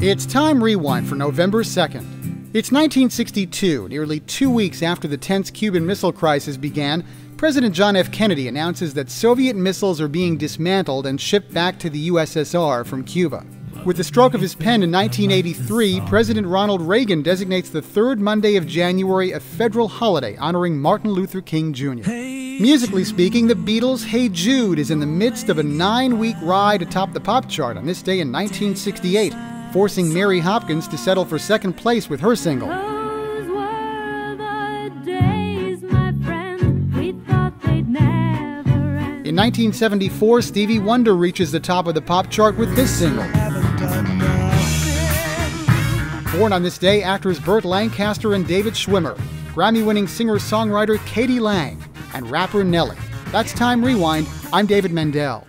It's time rewind for November 2nd. It's 1962, nearly two weeks after the tense Cuban Missile Crisis began. President John F. Kennedy announces that Soviet missiles are being dismantled and shipped back to the USSR from Cuba. With the stroke of his pen in 1983, President Ronald Reagan designates the third Monday of January a federal holiday honoring Martin Luther King Jr. Musically speaking, the Beatles' Hey Jude is in the midst of a nine week ride atop the pop chart on this day in 1968 forcing Mary Hopkins to settle for second place with her single. In 1974, Stevie Wonder reaches the top of the pop chart with this single. Born on this day, actors Burt Lancaster and David Schwimmer, Grammy winning singer songwriter k.d. lang, and rapper Nelly. That's Time Rewind. I'm David Mendel.